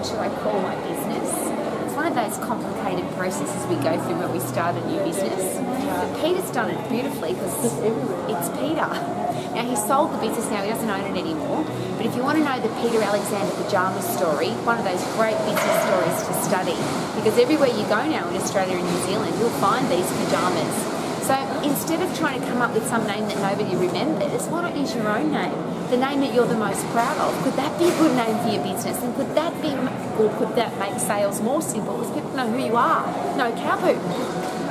what should I call my business? It's one of those complicated processes we go through when we start a new business. But Peter's done it beautifully because it's Peter. Now he sold the business now, he doesn't own it anymore. But if you want to know the Peter Alexander pajama story, one of those great business stories to study. Because everywhere you go now in Australia and New Zealand, you'll find these pajamas. So instead of trying to come up with some name that nobody remembers, why not use your own name? The name that you're the most proud of. Could that be a good name for your business? And could that be, or could that make sales more simple? Because people know who you are. No cow poop.